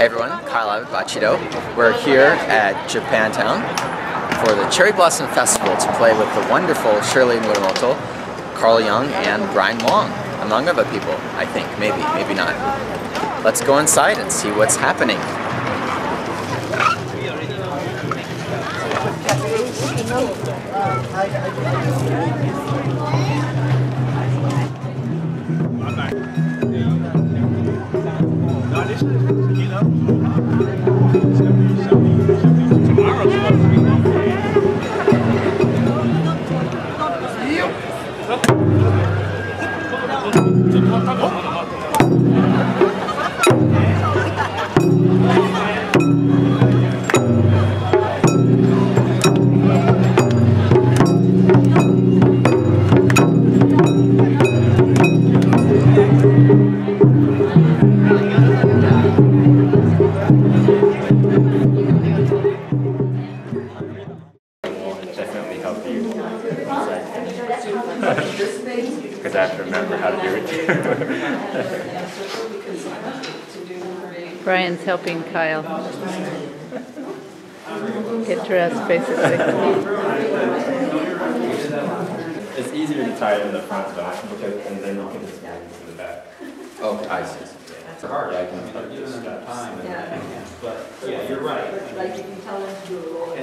Hey everyone, Kyle Bachido. We're here at Japantown for the Cherry Blossom Festival to play with the wonderful Shirley Muramoto, Karl Young, and Brian Wong, among other people, I think. Maybe, maybe not. Let's go inside and see what's happening. Because I have to remember how to do it. Brian's helping Kyle get dressed, basically. it's easier to tie it in the front back because and then you can just move it to the back. Oh, I see. It's hard. I can start the steps. and then- Yeah, you're right. Like if you tell them to do a roll.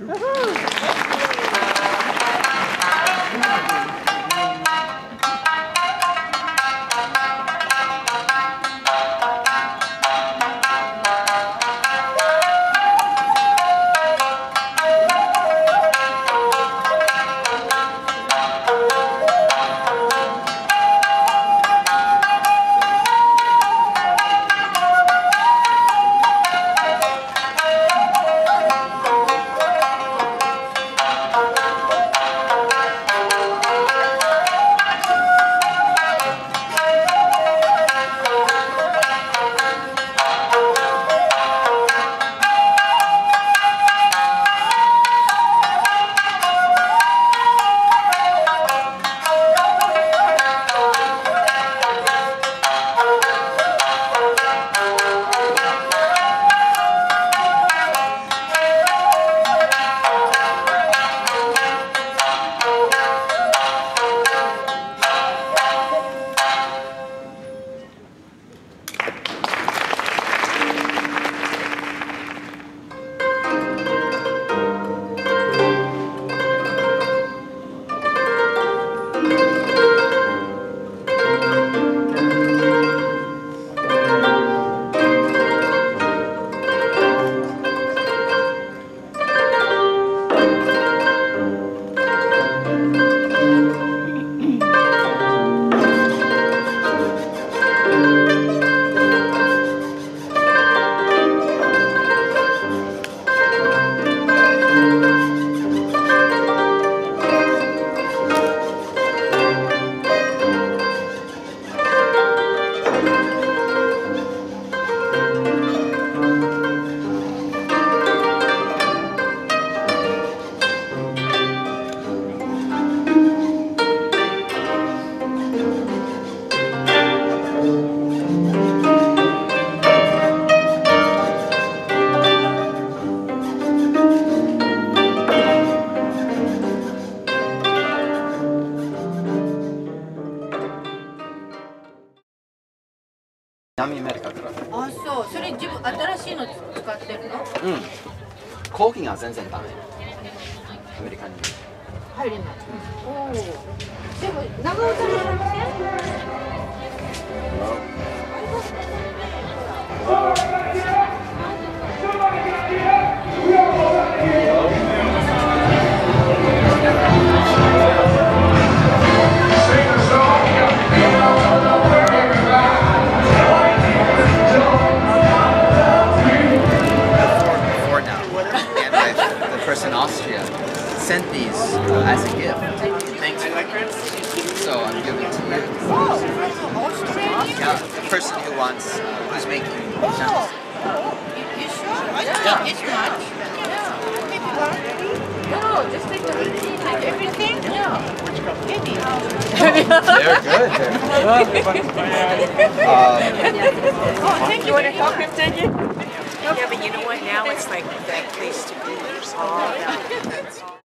Woohoo! ないかってなってあ、そう。それ自分新しいの使ってるの？うん後期が全然ダメアメリカに入れない。おお。でも長尾さんじゃなくて？as a gift. Thanks. So I'm giving to you. yeah, the person who wants, uh, who's making oh. Yeah. It's much. No, just take the routine, like everything. No. Which They're good. They're um, oh, thank you. You want to help him, Daniel? Yeah, but you know what? Now it's like that place to be. It's all that.